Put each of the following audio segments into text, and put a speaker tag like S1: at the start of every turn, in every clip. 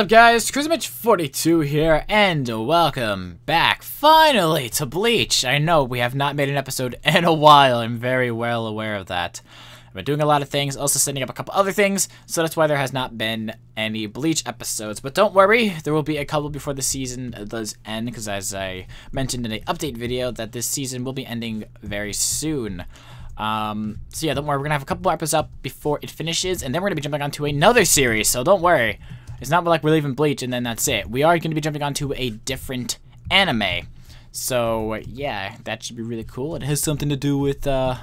S1: up guys, CrazyMtch42 here, and welcome back, finally, to Bleach. I know, we have not made an episode in a while, I'm very well aware of that. I've been doing a lot of things, also setting up a couple other things, so that's why there has not been any Bleach episodes. But don't worry, there will be a couple before the season does end, because as I mentioned in the update video, that this season will be ending very soon. Um, so yeah, don't worry, we're gonna have a couple more episodes up before it finishes, and then we're gonna be jumping on to another series, so don't worry. It's not like we're leaving Bleach and then that's it. We are gonna be jumping onto a different anime. So yeah, that should be really cool. It has something to do with uh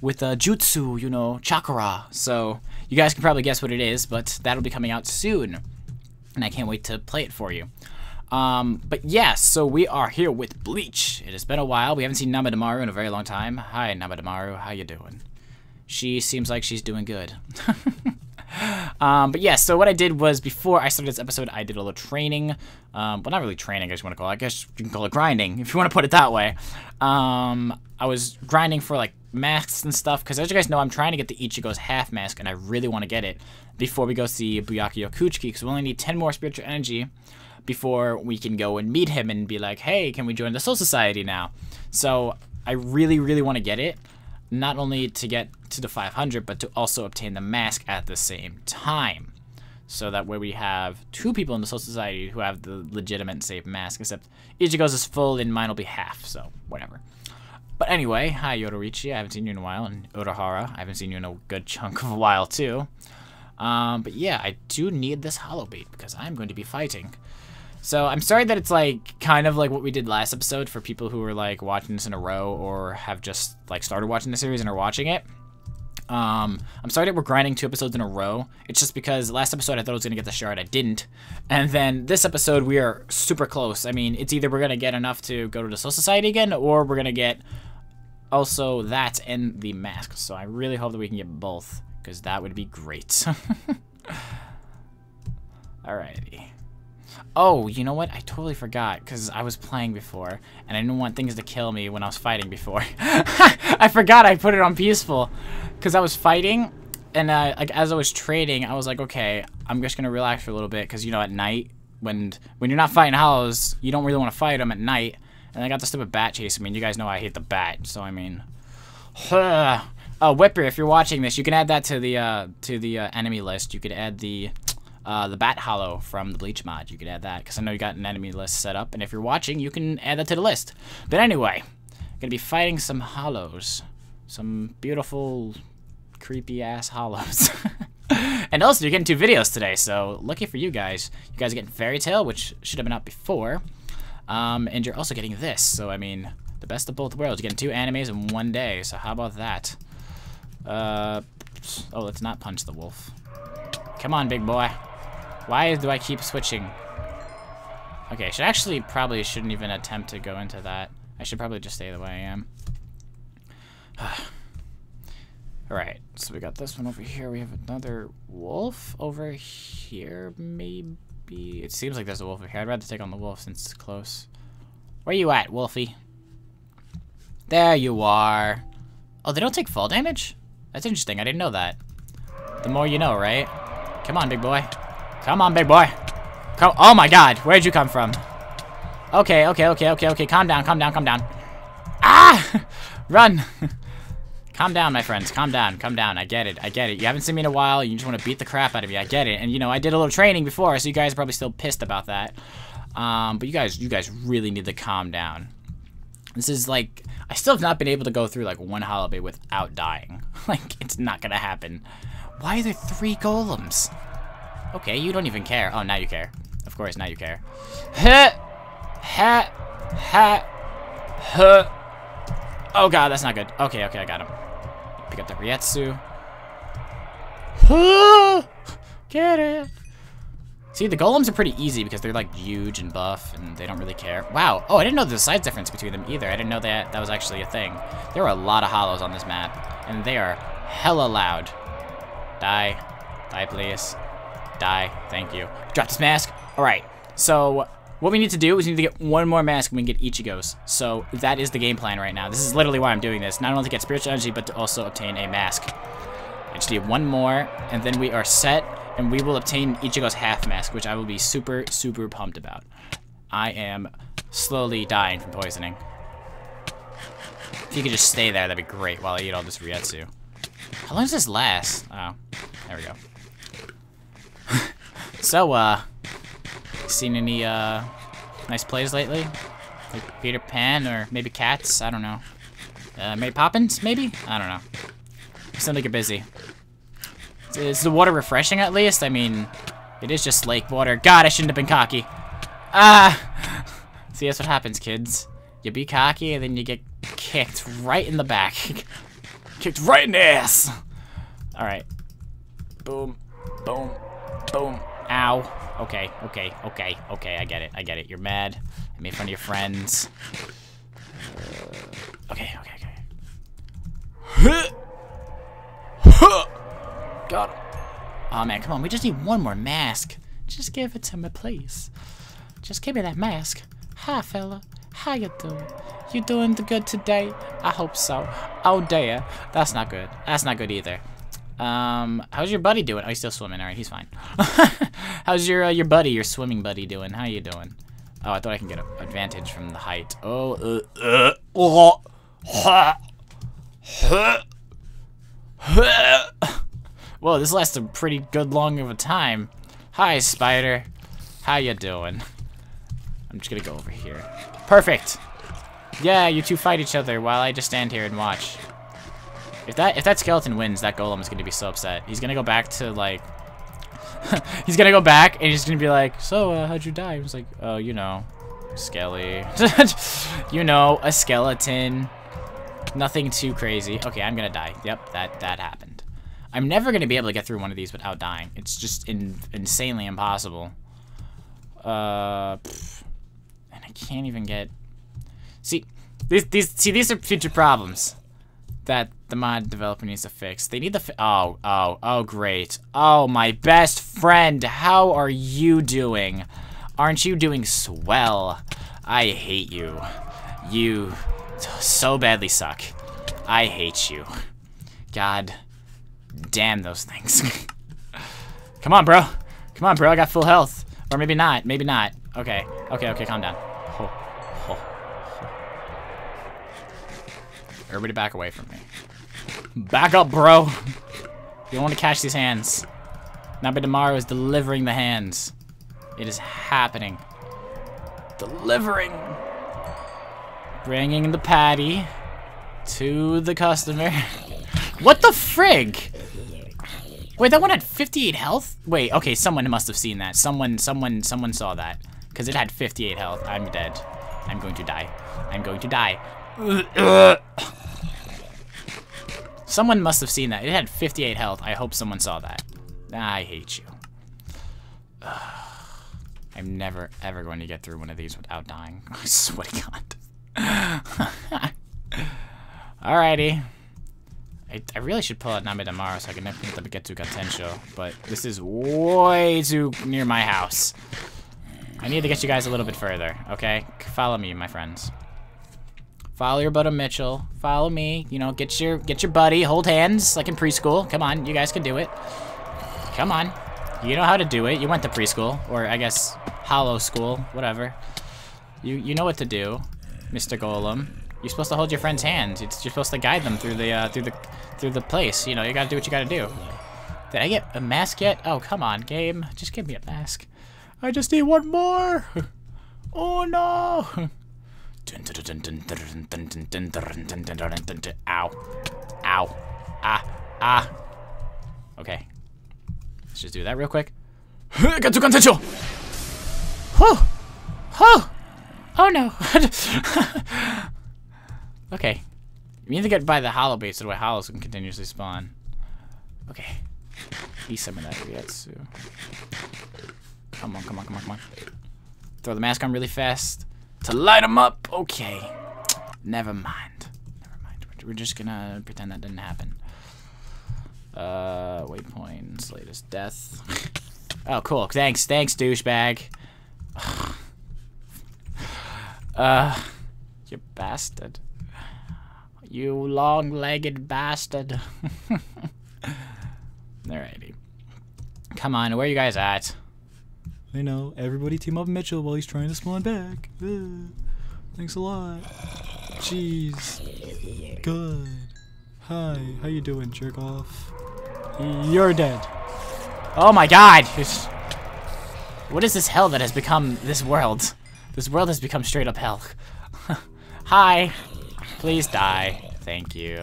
S1: with uh, jutsu, you know, chakra. So you guys can probably guess what it is, but that'll be coming out soon. And I can't wait to play it for you. Um, but yes, yeah, so we are here with Bleach. It has been a while. We haven't seen Namadamaru in a very long time. Hi, Namadamaru. How you doing? She seems like she's doing good. um, but yeah, so what I did was before I started this episode, I did a little training. Um, well, not really training, I just want to call it. I guess you can call it grinding, if you want to put it that way. Um, I was grinding for like masks and stuff, because as you guys know, I'm trying to get the Ichigo's half mask, and I really want to get it before we go see Byakuya Kuchiki, because we only need 10 more spiritual energy before we can go and meet him and be like, hey, can we join the Soul Society now? So I really, really want to get it, not only to get to the 500, but to also obtain the mask at the same time. So that way we have two people in the Soul Society who have the legitimate safe mask, except Ichigo's is full and mine will be half, so whatever. But anyway, hi Yoruichi, I haven't seen you in a while, and Urahara, I haven't seen you in a good chunk of a while too. Um, but yeah, I do need this hollow bait because I'm going to be fighting. So I'm sorry that it's like kind of like what we did last episode for people who are like watching this in a row or have just like started watching the series and are watching it. Um, I'm sorry that we're grinding two episodes in a row. It's just because last episode I thought I was gonna get the shard, I didn't. And then this episode we are super close. I mean, it's either we're gonna get enough to go to the Soul Society again, or we're gonna get also that and the mask. So I really hope that we can get both, because that would be great. Alrighty. Oh, you know what? I totally forgot because I was playing before and I didn't want things to kill me when I was fighting before. I forgot I put it on peaceful because I was fighting and uh, like as I was trading, I was like, okay, I'm just gonna relax for a little bit because you know at night when when you're not fighting hollows, you don't really want to fight them at night. And I got the stupid bat chase. I mean, you guys know I hate the bat, so I mean, oh Whipper, if you're watching this, you can add that to the uh, to the uh, enemy list. You could add the uh, the Bat Hollow from the Bleach mod. You could add that because I know you got an enemy list set up, and if you're watching, you can add that to the list. But anyway, gonna be fighting some hollows, some beautiful, creepy ass hollows. and also, you're getting two videos today, so lucky for you guys. You guys are getting Fairy Tail, which should have been out before, um, and you're also getting this. So I mean, the best of both worlds. You're getting two animes in one day. So how about that? Uh, oh, let's not punch the wolf. Come on, big boy. Why do I keep switching? Okay, I should actually probably shouldn't even attempt to go into that. I should probably just stay the way I am. Alright, so we got this one over here. We have another wolf over here, maybe? It seems like there's a wolf over here. I'd rather take on the wolf since it's close. Where you at, Wolfie? There you are. Oh, they don't take fall damage? That's interesting. I didn't know that. The more you know, right? Come on, big boy. Come on, big boy. Come. Oh my God, where'd you come from? Okay, okay, okay, okay, okay. Calm down, calm down, calm down. Ah! Run! calm down, my friends. Calm down, calm down. I get it, I get it. You haven't seen me in a while. You just want to beat the crap out of me. I get it. And you know, I did a little training before, so you guys are probably still pissed about that. Um, but you guys, you guys really need to calm down. This is like, I still have not been able to go through like one holiday without dying. like, it's not gonna happen. Why are there three golems? Okay, you don't even care. Oh, now you care. Of course, now you care. Ha! Ha! Ha! Ha! Oh god, that's not good. Okay, okay, I got him. Pick up the Reiatsu. Get it! See, the golems are pretty easy because they're like huge and buff and they don't really care. Wow. Oh, I didn't know the size difference between them either. I didn't know that that was actually a thing. There are a lot of hollows on this map and they are hella loud. Die. Die, please. Die. Thank you. Drop this mask. All right. So what we need to do is we need to get one more mask and we can get Ichigo's. So that is the game plan right now. This is literally why I'm doing this. Not only to get spiritual energy, but to also obtain a mask. I just need one more, and then we are set. and we will obtain Ichigo's half mask, which I will be super, super pumped about. I am slowly dying from poisoning. If you could just stay there, that'd be great while I eat all this Reiatsu. How long does this last? Oh, there we go. So, uh, seen any, uh, nice plays lately? Like Peter Pan or maybe Cats? I don't know. Uh, Mary Poppins, maybe? I don't know. You sound like you're busy. Is the water refreshing at least? I mean, it is just lake water. God, I shouldn't have been cocky. Ah! See, that's what happens, kids. You be cocky and then you get kicked right in the back. kicked right in the ass. All right. Boom, boom, boom. Ow. Okay, okay, okay, okay. I get it. I get it. You're mad. I made fun of your friends. Okay, okay, okay. Got him. Oh man, come on. We just need one more mask. Just give it to me, please. Just give me that mask. Hi, fella. How you doing? You doing the good today? I hope so. Oh, dear. That's not good. That's not good either. Um, how's your buddy doing? Oh, he's still swimming. All right, he's fine. how's your uh, your buddy, your swimming buddy doing? How you doing? Oh, I thought I can get an advantage from the height. Oh, uh, uh, ha, ha, ha. Whoa, this lasts a pretty good long of a time. Hi, spider. How you doing? I'm just gonna go over here. Perfect. Yeah, you two fight each other while I just stand here and watch. If that if that skeleton wins, that golem is gonna be so upset. He's gonna go back to like he's gonna go back and he's gonna be like, so uh, how'd you die? He was like, oh, you know, skelly. you know, a skeleton. Nothing too crazy. Okay, I'm gonna die. Yep, that that happened. I'm never to be able to get through one of these without dying. It's just in, insanely impossible. Uh, and I can't even get... See, these, these, see, these are future problems that the mod developer needs to fix. They need the... oh, oh, oh, great. Oh, my best friend. How are you doing? Aren't you doing swell? I hate you. You so badly suck. I hate you. God damn those things. Come on, bro. Come on, bro. I got full health. Or maybe not. Maybe not. Okay. Okay, okay. Calm down. Oh, oh, oh. Everybody back away from me. Back up, bro. You don't want to catch these hands. Nabedamaru is delivering the hands. It is happening. Delivering. Bringing the patty to the customer. what the frig? Wait, that one had 58 health? Wait, okay, someone must have seen that. Someone, someone, someone saw that. Because it had 58 health. I'm dead. I'm going to die. I'm going to die. someone must have seen that. It had 58 health. I hope someone saw that. I hate you. I'm never, ever going to get through one of these without dying. I swear to God. Alrighty. I, I really should pull out Nabedamaru so I can get to Gattensho, but this is way too near my house. I need to get you guys a little bit further, okay? Follow me, my friends. Follow your buddy Mitchell. Follow me. You know, get your get your buddy. Hold hands like in preschool. Come on, you guys can do it. Come on. You know how to do it. You went to preschool, or I guess hollow school, whatever. You you know what to do, Mr. Golem. You're supposed to hold your friend's hands. It's, you're supposed to guide them through the uh, through the through the place. You know, you gotta do what you gotta do. Did I get a mask yet? Oh, come on, game. Just give me a mask. I just need one more. Oh no. Ow. Ow. Ah. Ah. Okay. Let's just do that real quick. Getsuga Tensho! Whew! Oh! Oh no! Okay. We need to get by the hollow base so the way hollows can continuously spawn. Okay. Eat some of that Reiatsu. Come on, come on, come on, come on. Throw the mask on really fast. To light them up! Okay. Never mind. Never mind. We're just gonna pretend that didn't happen. Uh, waypoints, latest death. oh, cool. Thanks, thanks, douchebag. uh, you bastard. You long-legged bastard. Alrighty. Come on, where are you guys at?
S2: I know. Everybody team up Mitchell while he's trying to spawn back. Thanks a lot. Jeez. Good. Hi. How you doing, jerk off? You're dead.
S1: Oh my god! It's- What is this hell that has become this world? This world has become straight up hell. Hi. Please die. Thank you.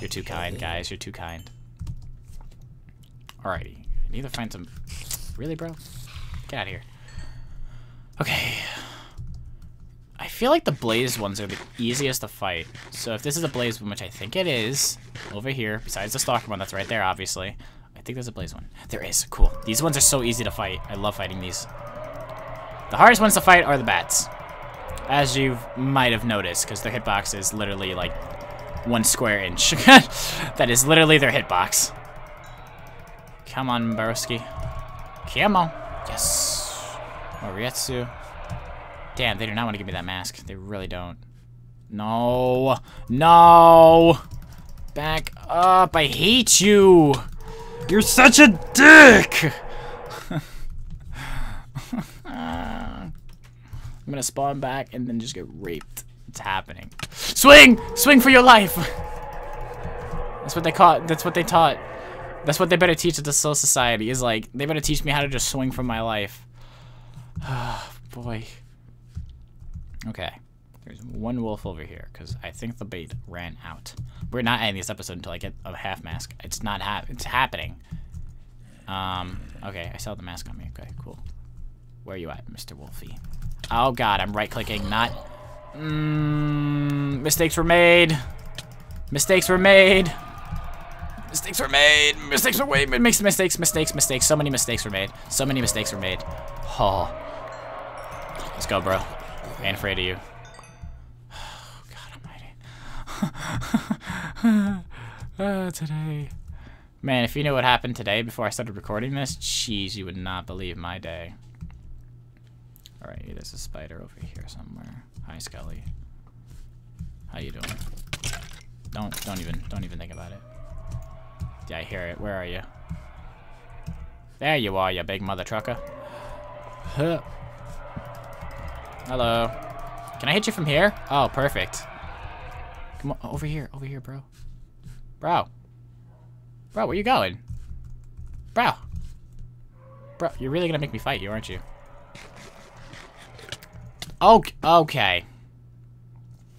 S1: You're too kind, guys. You're too kind. Alrighty. I need to find some... Really, bro? Get out of here. Okay. I feel like the blaze ones are the easiest to fight. So if this is a blaze one, which I think it is, over here, besides the stalker one that's right there, obviously. I think there's a blaze one. There is. Cool. These ones are so easy to fight. I love fighting these. The hardest ones to fight are the bats. As you might have noticed, because their hitbox is literally like one square inch. that is literally their hitbox. Come on, Baroski. Come on. Yes. Morietsu. Damn, they do not want to give me that mask. They really don't. No. No. Back up. I hate you. You're such a dick. I'm gonna spawn back and then just get raped. It's happening. Swing! Swing for your life! That's what they caught. That's what they taught. That's what they better teach at the Soul Society. Is like they better teach me how to just swing for my life. Ah, boy. Okay. There's one wolf over here because I think the bait ran out. We're not ending this episode until I get a half mask. It's not hap. It's happening. Um. Okay. I saw the mask on me. Okay. Cool. Where are you at, Mr. Wolfie? Oh God, I'm right clicking. Not. Mm, mistakes were made. Mistakes were made. Mistakes were made. Mistakes were made. Makes mistakes. Mistakes. Mistakes. So many mistakes were made. So many mistakes were made. Oh. Let's go, bro. I ain't afraid of you. Oh, God almighty. uh, today. Man, if you knew what happened today before I started recording this, jeez, you would not believe my day. Alright, there's a spider over here somewhere. Hi, Skelly. How you doing? Don't, don't even, don't even think about it. Yeah, I hear it. Where are you? There you are, you big mother trucker. Hello. Can I hit you from here? Oh, perfect. Come on, over here, over here, bro. Bro. Bro, where you going? Bro. Bro, you're really gonna make me fight you, aren't you? Okay. okay.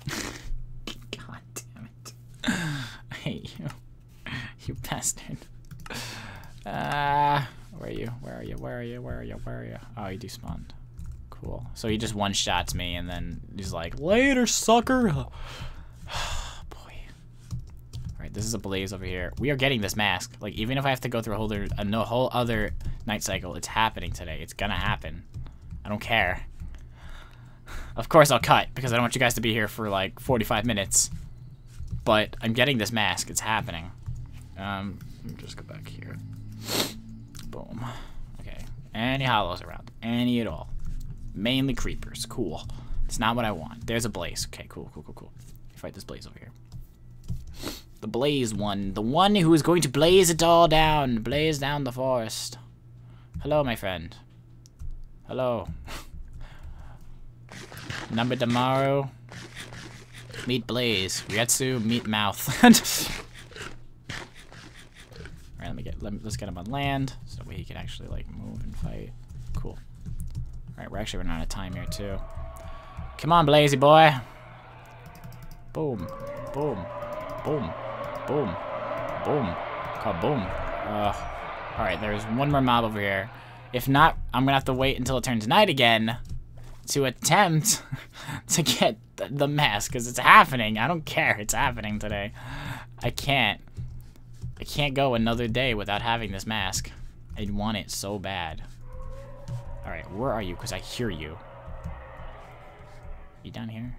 S1: God damn it. I hate you. You. Ah, uh, where are you? Where are you? Where are you? Where are you? Where are you? Oh, you despawned. Cool. So he just one-shots me, and then he's like, "Later, sucker." Boy. All right, this is a blaze over here. We are getting this mask. Like, even if I have to go through a whole a whole other night cycle, it's happening today. It's gonna happen. I don't care. Of course, I'll cut because I don't want you guys to be here for like 45 minutes. But I'm getting this mask. It's happening. Um, let me just go back here. Boom. Okay. Any hollows around? Any at all? Mainly creepers. Cool. It's not what I want. There's a blaze. Okay, cool, cool, cool, cool. Fight this blaze over here. The blaze one. The one who is going to blaze it all down. Blaze down the forest. Hello, my friend. Hello. Number tomorrow. Meet Blaze. Reiatsu, meet Mouth. Let me get let me, let's get him on land so that way he can actually like move and fight. Cool. Alright, we're actually running out of time here too. Come on, Blazy boy. Boom. Boom. Boom. Boom. Boom. Kaboom. Uh, Alright, there's one more mob over here. If not, I'm gonna have to wait until it turns night again to attempt to get the mask because it's happening. I don't care. It's happening today. I can't. I can't go another day without having this mask. I'd want it so bad. Alright, where are you? Because I hear you. You down here?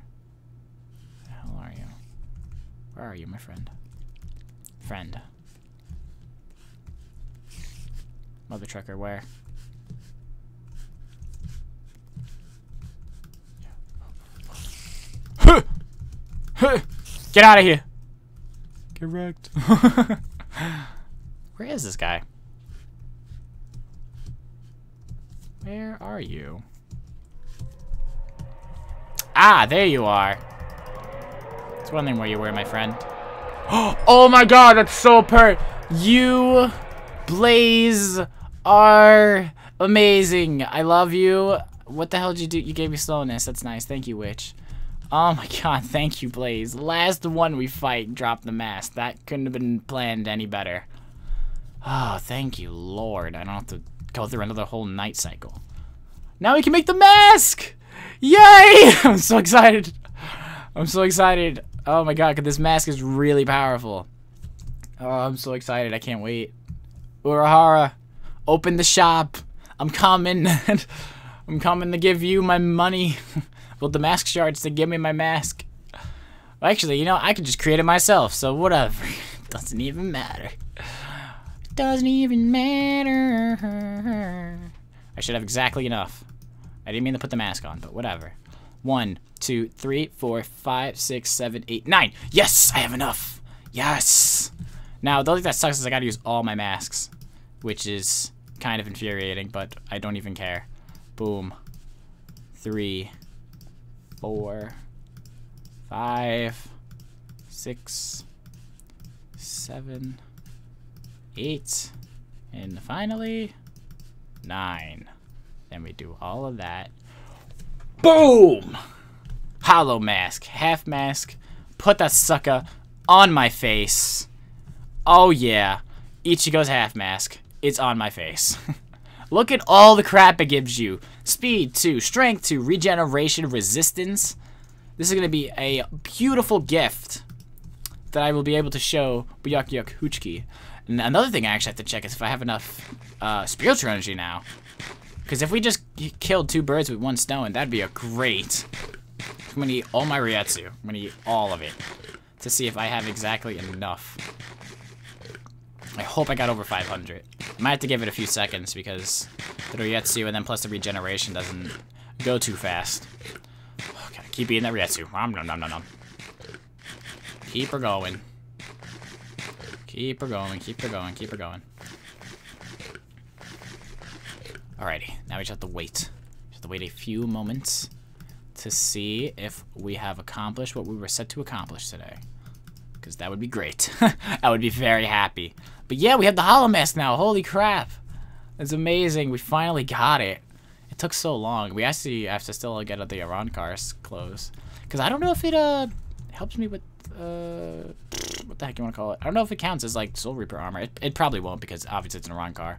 S1: Where the hell are you? Where are you, my friend? Friend. Mother trucker, where? Get out of here!
S2: Get wrecked.
S1: Where is this guy? Where are you? Ah, there you are. It's wondering where you were, my friend. Oh my god, that's so per- You, Blaze, are amazing. I love you. What the hell did you do? You gave me slowness. That's nice. Thank you, Witch. Oh my god, thank you, Blaze. Last one we fight dropped the mask. That couldn't have been planned any better. Oh, thank you, Lord. I don't have to go through another whole night cycle. Now we can make the mask! Yay! I'm so excited. I'm so excited. Oh my god, this mask is really powerful. Oh, I'm so excited. I can't wait. Urahara, open the shop. I'm coming. I'm coming to give you my money. Well, the mask shards to give me my mask. Well, actually, you know, I could just create it myself, so whatever. Doesn't even matter. Doesn't even matter. I should have exactly enough. I didn't mean to put the mask on, but whatever. One, two, three, four, five, six, seven, eight, nine. Yes, I have enough. Yes. Now, the only thing that sucks is I gotta use all my masks, which is kind of infuriating, but I don't even care. Boom. Three, four, five, six, seven, eight, and finally, nine. Then we do all of that. Boom! Hollow mask, half mask. Put that sucker on my face. Oh yeah, Ichigo's half mask. It's on my face. Look at all the crap it gives you. Speed 2, strength 2, regeneration, resistance. This is going to be a beautiful gift that I will be able to show Byakuya Kuchiki. And another thing I actually have to check is if I have enough uh, spiritual energy now. Because if we just killed two birds with one stone, that'd be a great. I'm gonna eat all my Reiatsu. I'm gonna eat all of it to see if I have exactly enough. I hope I got over 500. I might have to give it a few seconds because the Reiatsu and then plus the regeneration doesn't go too fast. Okay, keep eating that Reiatsu. Nom nom nom nom nom. Keep her going. Keep her going, keep her going, keep her going. Alrighty, now we just have to wait. Just have to wait a few moments to see if we have accomplished what we were set to accomplish today. Because that would be great. I would be very happy. But yeah, we have the Hollow Mask now. Holy crap. It's amazing. We finally got it. It took so long. We actually have to still get the Arrancar's clothes. Because I don't know if it uh helps me with... Uh, what the heck you want to call it? I don't know if it counts as like Soul Reaper armor. It, it probably won't because obviously it's an Arrancar.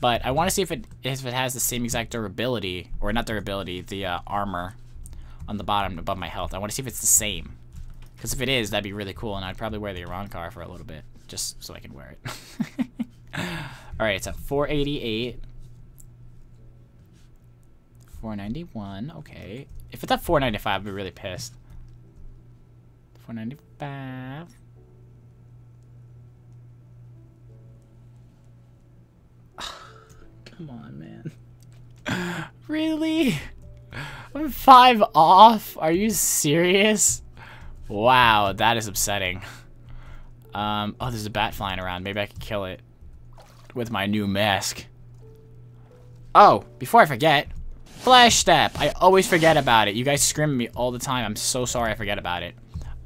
S1: But I want to see if it if it has the same exact durability, or not durability, the uh, armor on the bottom above my health. I want to see if it's the same. Because if it is, that'd be really cool, and I'd probably wear the Arrancar for a little bit, just so I can wear it. Alright, it's at 488. 491, okay. If it's at 495, I'd be really pissed. 495. Come on, man. really? I'm five off? Are you serious? Wow, that is upsetting. Um, oh, there's a bat flying around. Maybe I can kill it with my new mask. Oh, before I forget, Flash Step. I always forget about it. You guys scream at me all the time. I'm so sorry I forget about it.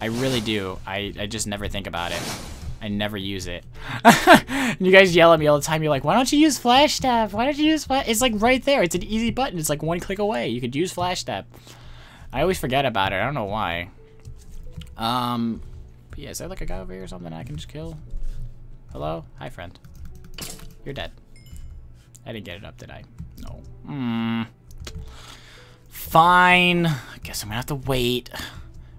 S1: I really do. I, I just never think about it. I never use it. you guys yell at me all the time. You're like, why don't you use Flash Step? Why don't you use Flash? It's like right there. It's an easy button. It's like one click away. You could use Flash Step. I always forget about it. I don't know why. Um, yeah, is there like a guy over here or something I can just kill? Hello? Hi, friend. You're dead. I didn't get it up, did I? No. Hmm. Fine. I guess I'm gonna have to wait.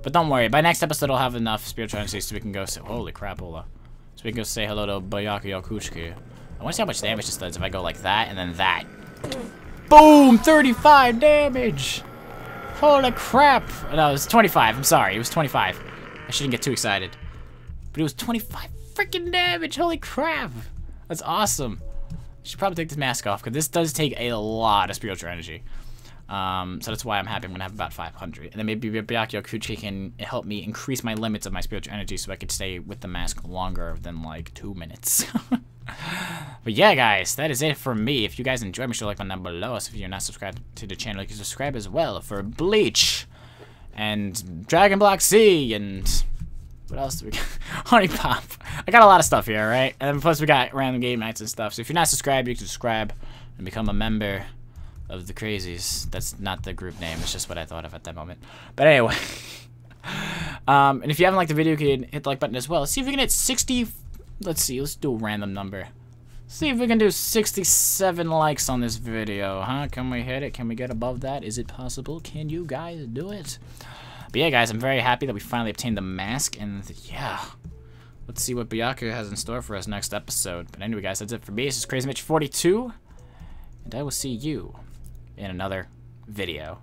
S1: But don't worry, by next episode I'll have enough spiritual energy so we can go say, holy crap, Ola. So we can go say hello to Byakuya Kuchiki. I want to see how much damage this does if I go like that and then that. Boom! 35 damage! Holy crap! No, it was 25. I'm sorry. It was 25. I shouldn't get too excited. But it was 25 freaking damage. Holy crap! That's awesome. I should probably take this mask off because this does take a lot of spiritual energy. Um, so that's why I'm happy I'm gonna have about 500. And then maybe Byakuya Kuchi can help me increase my limits of my spiritual energy so I could stay with the mask longer than like two minutes. But yeah, guys, that is it for me. If you guys enjoyed, make sure to like button down below. So if you're not subscribed to the channel, you can subscribe as well for Bleach and Dragon Block C and what else do we got? Honey Pop. I got a lot of stuff here, right? And plus we got random game nights and stuff. So if you're not subscribed, you can subscribe and become a member of the Crazies. That's not the group name. It's just what I thought of at that moment. But anyway. um, and if you haven't liked the video, you can hit the like button as well. Let's see if we can hit 60. Let's see. Let's do a random number. See if we can do 67 likes on this video, huh? Can we hit it? Can we get above that? Is it possible? Can you guys do it? But yeah, guys, I'm very happy that we finally obtained the mask, and yeah, let's see what Byakuya has in store for us next episode. But anyway, guys, that's it for me. This is Crazy Mitch 42, and I will see you in another video.